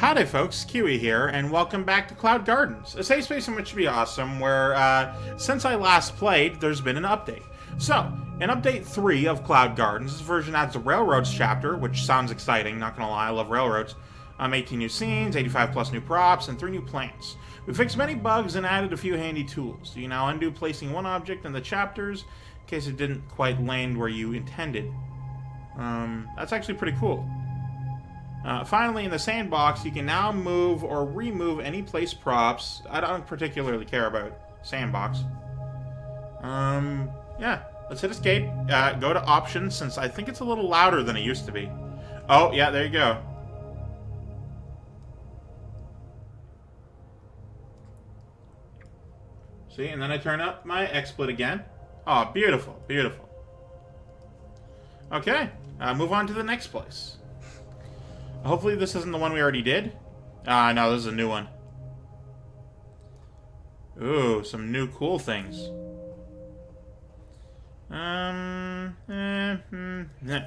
Howdy folks, Keywii here, and welcome back to Cloud Gardens, a safe space in which to be awesome, where, uh, since I last played, there's been an update. So, in Update 3 of Cloud Gardens, this version adds a Railroads chapter, which sounds exciting, not gonna lie, I love railroads. Um, 18 new scenes, 85 plus new props, and 3 new plants. We fixed many bugs and added a few handy tools. You now undo placing one object in the chapters, in case it didn't quite land where you intended. Um, that's actually pretty cool. Uh, finally, in the sandbox, you can now move or remove any place props. I don't particularly care about sandbox. Um, yeah, let's hit escape. Uh, go to options, since I think it's a little louder than it used to be. Oh, yeah, there you go. See, and then I turn up my XSplit again. Oh, beautiful, beautiful. Okay, uh, move on to the next place. Hopefully this isn't the one we already did. Ah, no, this is a new one. Ooh, some new cool things. Um, eh, hmm, eh.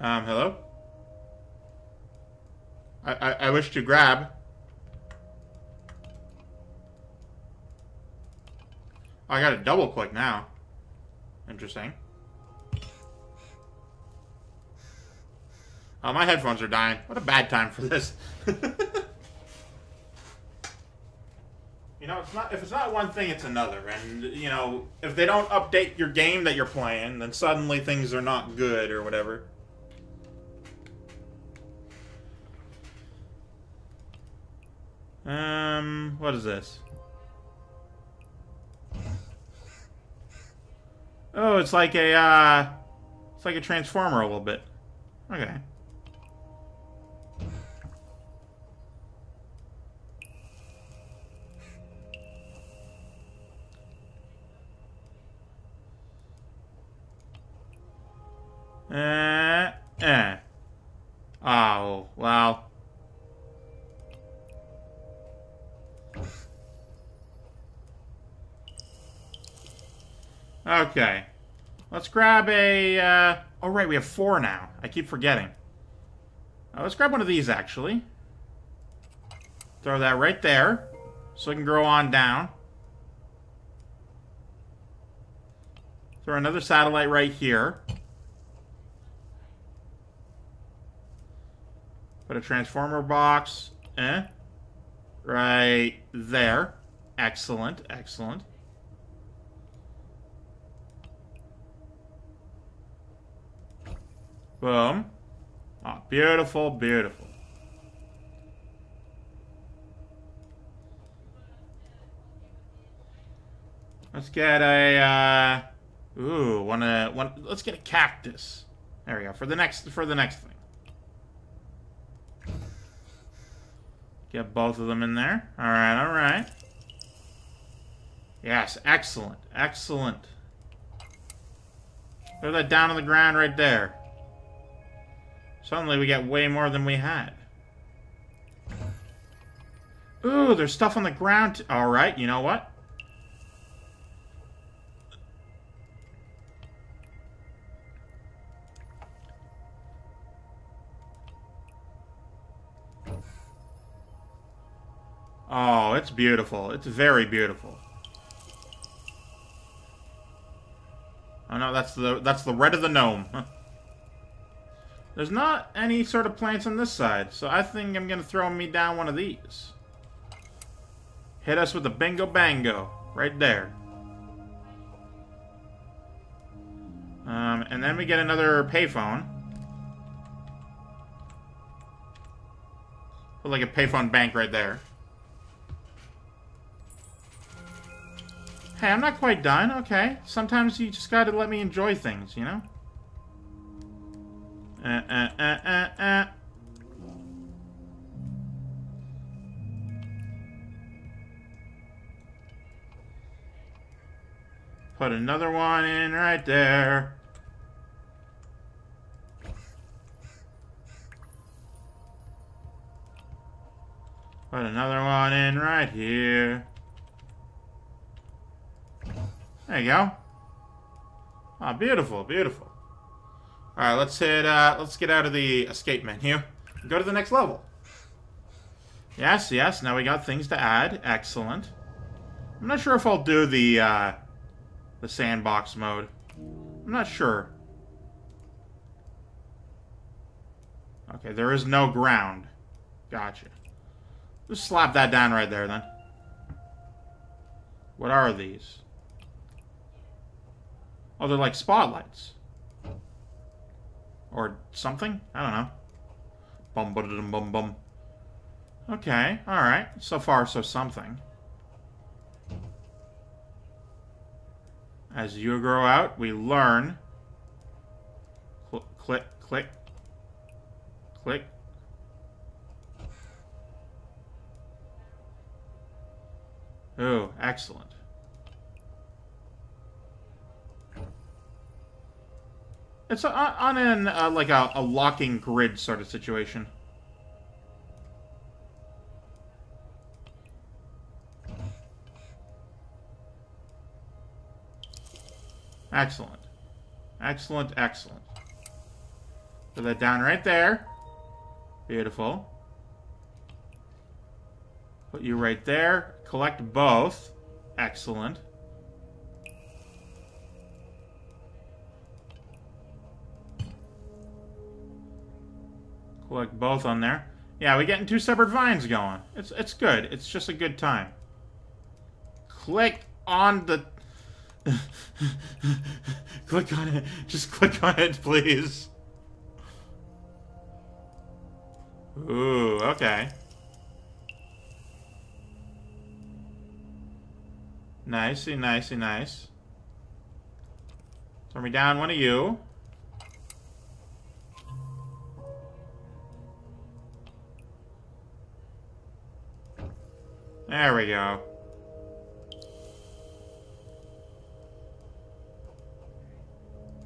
Um, hello? I, I, I wish to grab. I got a double click now. Interesting. Oh, my headphones are dying. What a bad time for this. you know, it's not if it's not one thing, it's another. And you know, if they don't update your game that you're playing, then suddenly things are not good or whatever. Um, what is this? Oh, it's like a, uh, it's like a transformer a little bit. Okay. Uh, eh. Oh, well. Okay. Let's grab a, uh... Oh, right, we have four now. I keep forgetting. Uh, let's grab one of these, actually. Throw that right there. So it can grow on down. Throw another satellite right here. Put a transformer box. Eh? Right there. Excellent, excellent. Boom. Oh, beautiful, beautiful. Let's get a, uh, ooh, wanna, one, let's get a cactus. There we go, for the next, for the next thing. Get both of them in there. Alright, alright. Yes, excellent, excellent. Throw that down on the ground right there. Suddenly we get way more than we had. Ooh, there's stuff on the ground. Alright, you know what? Oh, it's beautiful. It's very beautiful. Oh no, that's the that's the red of the gnome. There's not any sort of plants on this side, so I think I'm to throw me down one of these. Hit us with a bingo bango, right there. Um, and then we get another payphone. Put like a payphone bank right there. Hey, I'm not quite done, okay. Sometimes you just gotta let me enjoy things, you know? Uh, uh, uh, uh, uh. Put another one in right there. Put another one in right here. There you go. Ah, beautiful, beautiful. All right, let's hit. Uh, let's get out of the escape menu. Go to the next level. Yes, yes. Now we got things to add. Excellent. I'm not sure if I'll do the uh, the sandbox mode. I'm not sure. Okay, there is no ground. Gotcha. Just slap that down right there, then. What are these? Oh, they're like spotlights. Or something? I don't know. Bum bum bum bum. Okay, alright. So far, so something. As you grow out, we learn. Cl click, click, click. Oh, excellent. It's on an uh, like a, a locking grid sort of situation. Excellent. Excellent, excellent. Put that down right there. Beautiful. Put you right there. Collect both. Excellent. Collect both on there. Yeah, we're getting two separate vines going. It's it's good. It's just a good time. Click on the click on it. Just click on it, please. Ooh, okay. Nicey, nicey, nice. Turn me down one of you. There we go.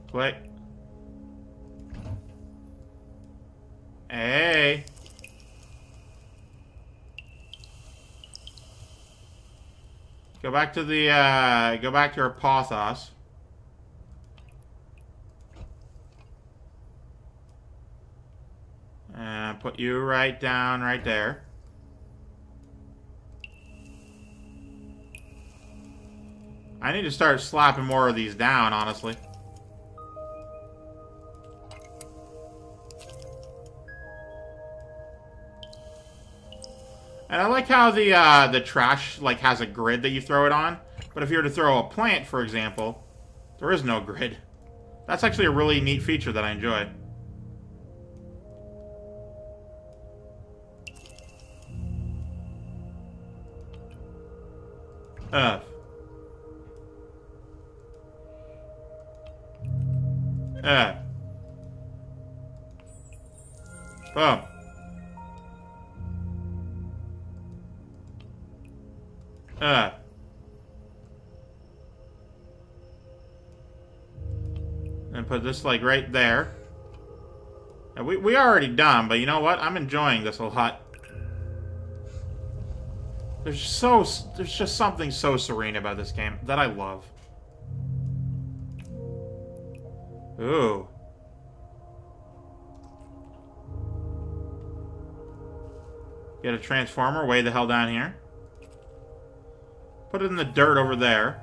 Click. Hey. Go back to the, uh, go back to your Pothos. And put you right down right there. I need to start slapping more of these down, honestly. And I like how the uh, the trash like has a grid that you throw it on. But if you were to throw a plant, for example, there is no grid. That's actually a really neat feature that I enjoy. F. F. Boom. Uh. And put this, like, right there. And we, we already done, but you know what? I'm enjoying this a lot. There's so... There's just something so serene about this game that I love. Ooh. Get a transformer way the hell down here. Put it in the dirt over there.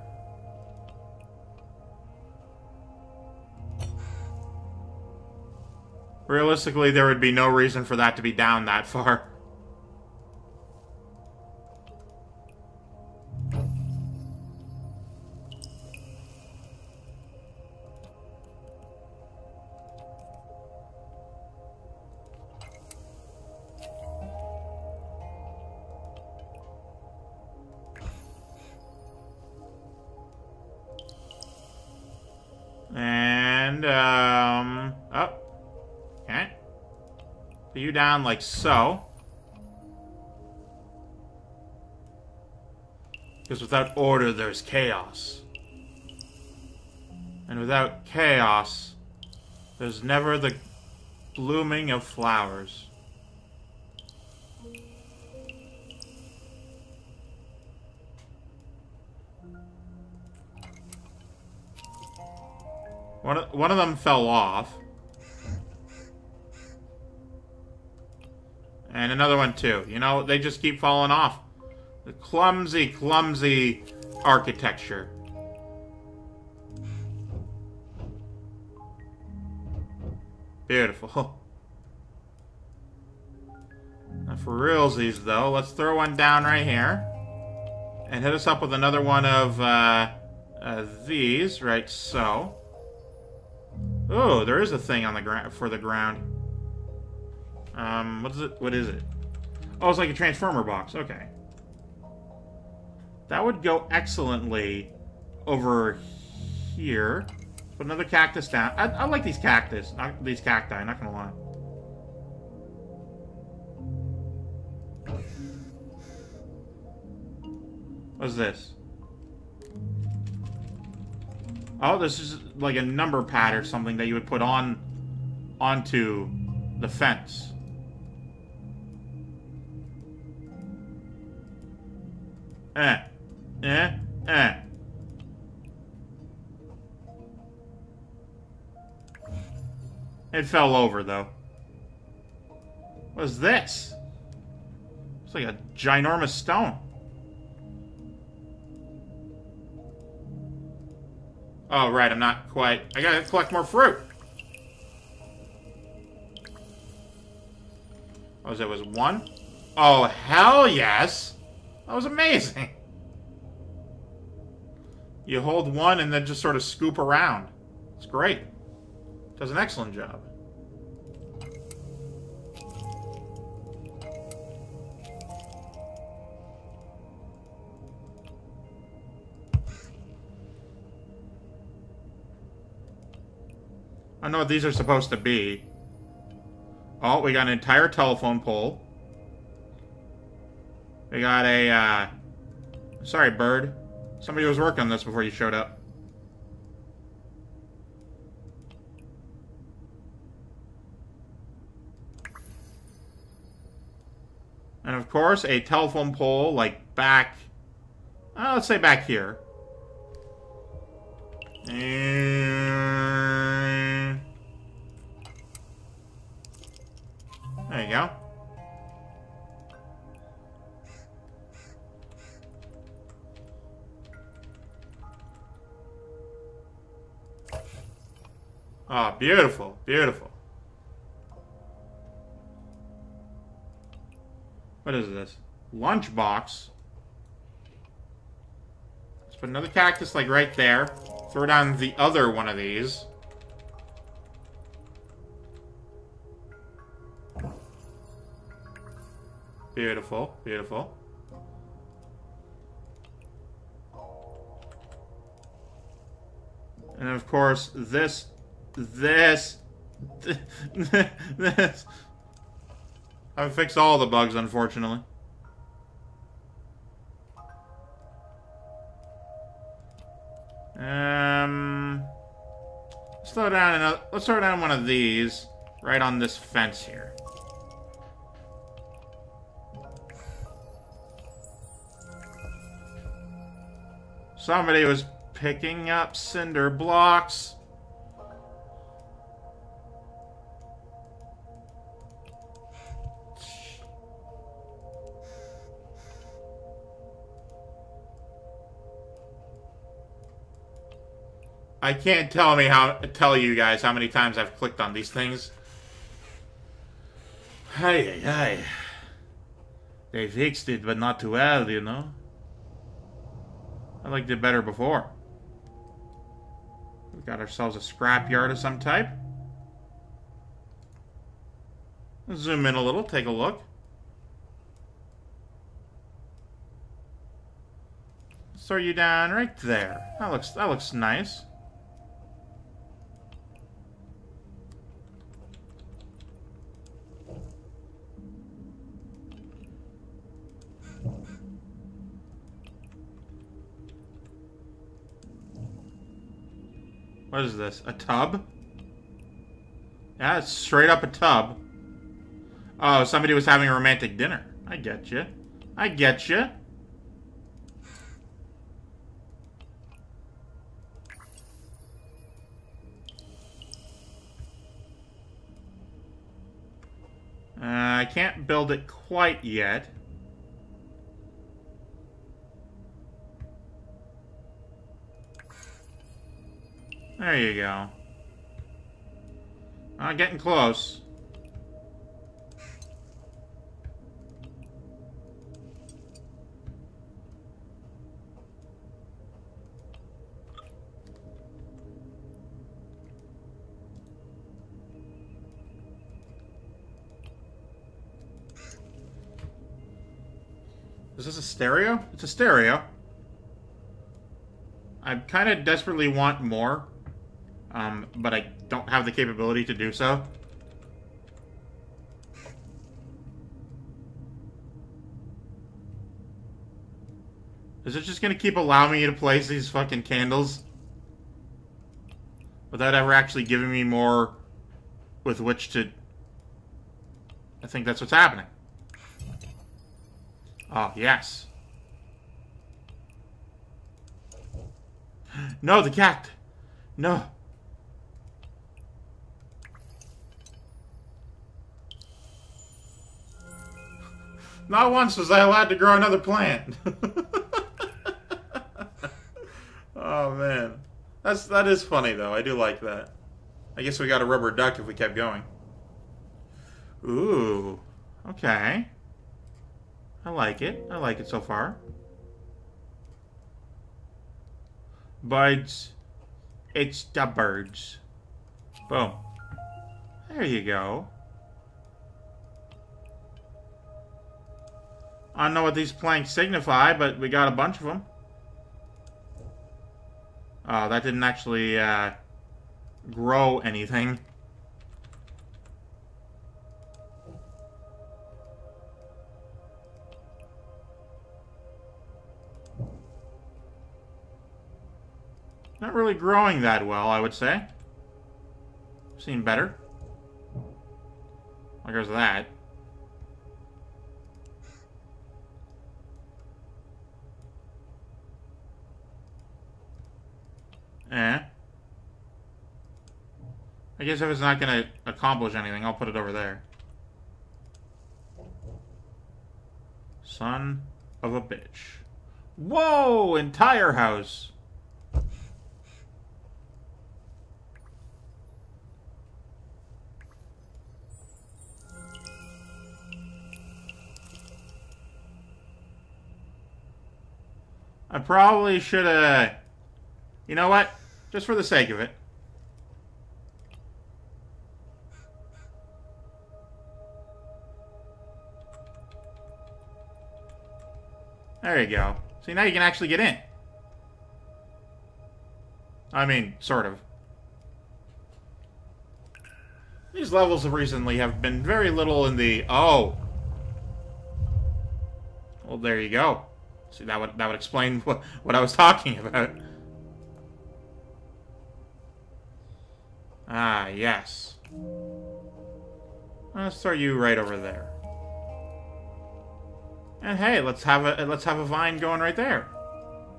Realistically, there would be no reason for that to be down that far. down like so. Because without order, there's chaos. And without chaos, there's never the blooming of flowers. One of, one of them fell off. Another one too. You know, they just keep falling off. The clumsy, clumsy architecture. Beautiful. Now for realsies, though, let's throw one down right here. And hit us up with another one of uh, uh, these, right so. Oh, there is a thing on the ground for the ground. Um, what is it? What is it? Oh, it's like a transformer box. Okay. That would go excellently over here. Put another cactus down. I, I like these cactus, not these cacti. Not gonna lie. What's this? Oh, this is like a number pad or something that you would put on onto the fence. Eh. Eh. Eh. It fell over, though. What is this? It's like a ginormous stone. Oh, right, I'm not quite... I gotta collect more fruit. What was it? Was one? Oh, hell yes! That was amazing! You hold one and then just sort of scoop around. It's great. Does an excellent job. I know what these are supposed to be. Oh, we got an entire telephone pole. We got a, uh... Sorry, bird. Somebody was working on this before you showed up. And of course, a telephone pole, like, back... Uh, let's say back here. And... Ah, beautiful, beautiful. What is this? Lunchbox. Let's put another cactus, like, right there. Throw down the other one of these. Beautiful, beautiful. And of course, this, this, this. I've fixed all the bugs, unfortunately. Um, let's throw down another. Let's throw down one of these right on this fence here. Somebody was picking up cinder blocks. I can't tell me how tell you guys how many times I've clicked on these things. Hey, hey, They fixed it, but not too well, you know. I liked it better before. We've got ourselves a scrapyard of some type. Zoom in a little, take a look. Throw you down right there. That looks that looks nice. What is this? A tub? Yeah, it's straight up a tub. Oh, somebody was having a romantic dinner. I get you. I get you. Uh, I can't build it quite yet. There you go. I'm getting close. Is this a stereo? It's a stereo. I kind of desperately want more, um, but I don't have the capability to do so. Is it just gonna keep allowing me to place these fucking candles? Without ever actually giving me more with which to... I think that's what's happening. Oh, yes. No, the cat! No. Not once was I allowed to grow another plant. oh man. That's that is funny though. I do like that. I guess we got a rubber duck if we kept going. Ooh. Okay. I like it. I like it so far. Buds. It's the birds. Boom. There you go. I don't know what these planks signify, but we got a bunch of them. Oh, that didn't actually uh, grow anything. Not really growing that well, I would say. Seen better. Like there's that. Eh. I guess if it's not going to accomplish anything, I'll put it over there. Son of a bitch. Whoa! Entire house. I probably should have... You know what? Just for the sake of it. There you go. See, now you can actually get in. I mean, sort of. These levels recently have been very little in the... Oh! Well, there you go. See, that would, that would explain what, what I was talking about. Ah, yes. Let's throw you right over there. And hey, let's have a let's have a vine going right there.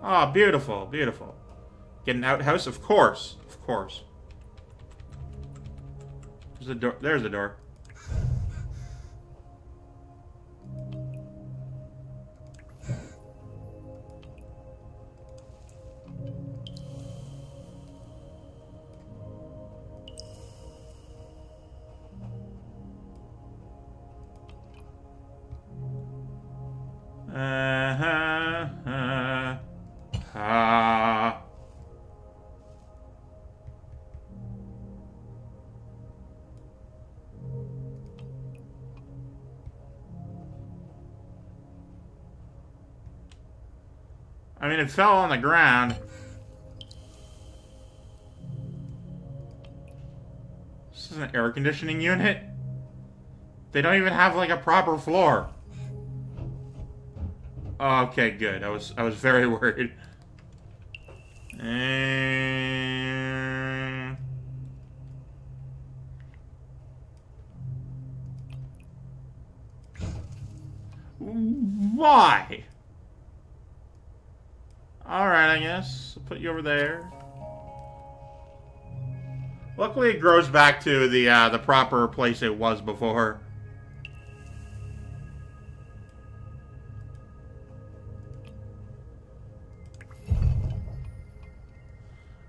Oh, beautiful, beautiful. Get an outhouse, of course, of course. There's the door. There's the door. Fell on the ground. This is an air conditioning unit? They don't even have, like, a proper floor. okay, good. I was I was very worried. And... Why? Alright, I guess. I'll put you over there. Luckily, it grows back to the uh, the proper place it was before.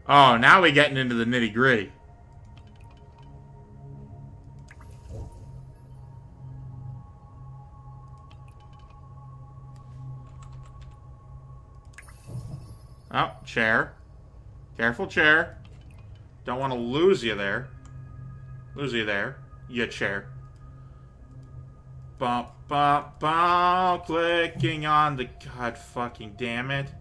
Oh, now we're getting into the nitty-gritty. Oh, chair. Careful, chair. Don't want to lose you there. Lose you there. You chair. Bump, bump, bump. Clicking on the... God fucking damn it.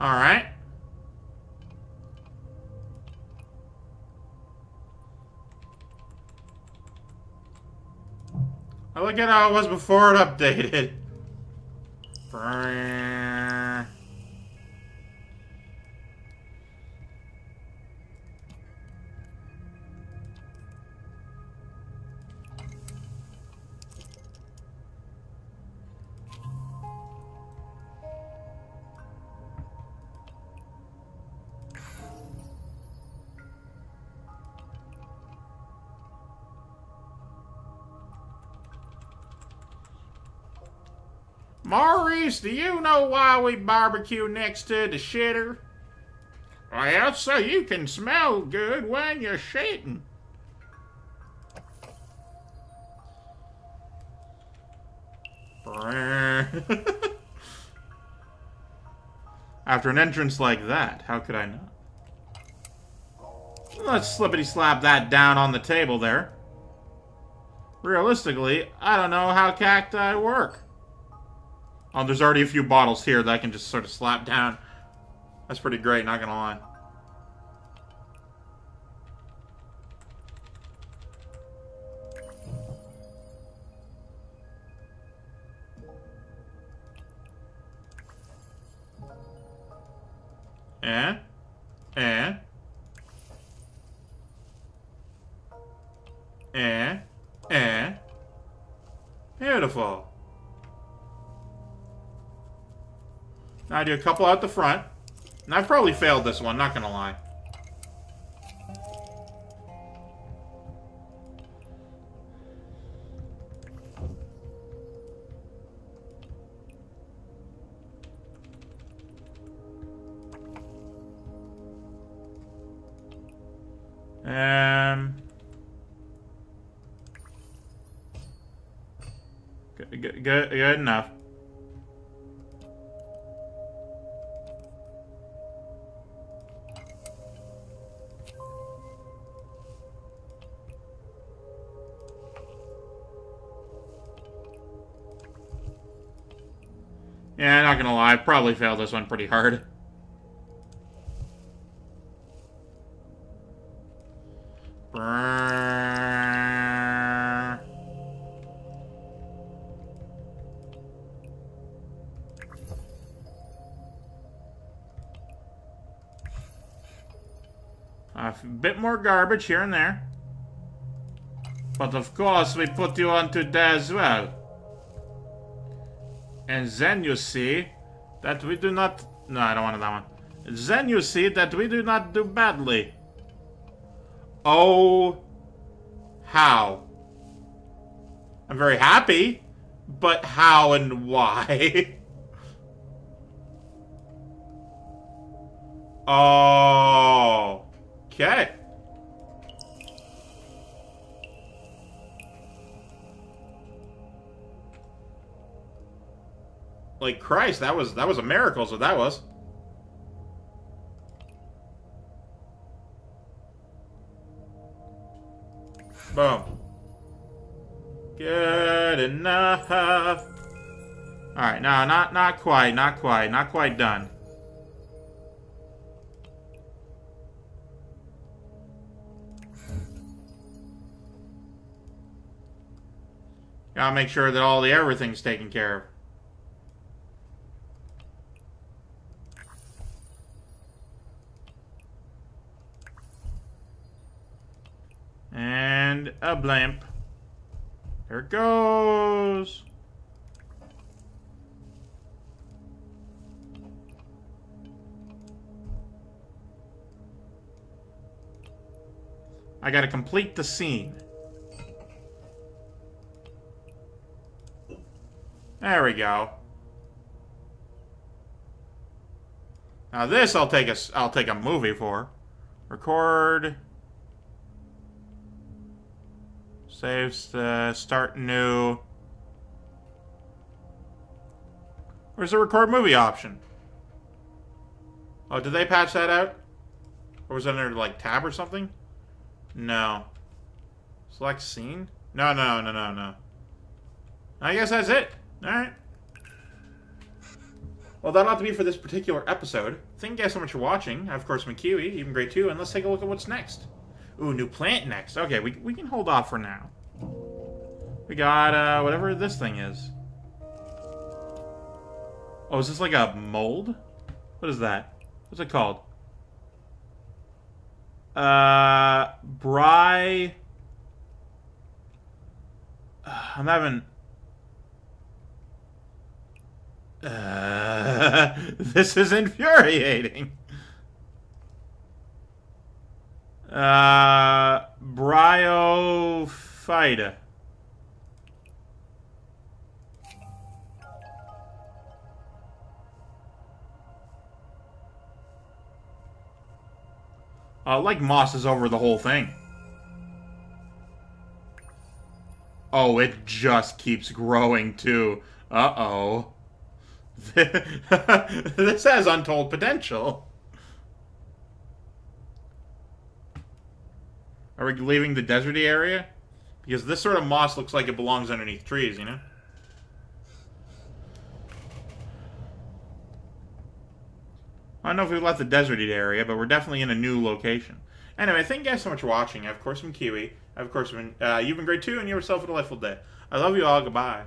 Alright. Look at how it was before it updated. Maurice, do you know why we barbecue next to the shitter? Well, so you can smell good when you're shitting. After an entrance like that, how could I not? Let's slippity slap that down on the table there. Realistically, I don't know how cacti work. Oh, there's already a few bottles here that I can just sort of slap down. That's pretty great, not gonna lie. Eh? Eh? I do a couple out the front. And I've probably failed this one, not gonna lie. Um... Good, good, good enough. Gonna lie, I probably failed this one pretty hard. A bit more garbage here and there. But of course, we put you onto that as well. And then you see that we do not... No, I don't want that one. Then you see that we do not do badly. Oh, how? I'm very happy, but how and why? oh, okay. Like Christ, that was that was a miracle, so that was. Boom. Good enough. Alright, no, not not quite, not quite, not quite done. Gotta make sure that all the everything's taken care of. A blimp. There it goes. I gotta complete the scene. There we go. Now this I'll take a I'll take a movie for. Record. Saves the start new. Where's the record movie option? Oh, did they patch that out? Or was it under like tab or something? No. Select scene? No, no, no, no, no. I guess that's it. Alright. Well, that'll have to be for this particular episode. Thank you guys so much for watching. Of course, McKiwi, even great too, and let's take a look at what's next. Ooh, new plant next. Okay, we, we can hold off for now. We got, uh, whatever this thing is. Oh, is this like a mold? What is that? What's it called? Uh, Bry... I'm having... Uh, this is infuriating. Uh, Bryophyta. Uh, like moss is over the whole thing. Oh, it just keeps growing too. Uh-oh. this has untold potential. Are we leaving the deserty area? Because this sort of moss looks like it belongs underneath trees, you know? I don't know if we left the deserted area, but we're definitely in a new location. Anyway, thank you guys so much for watching. I, of course, am Keywii. I, of course, been, uh, you've been great too, and you yourself a delightful day. I love you all. Goodbye.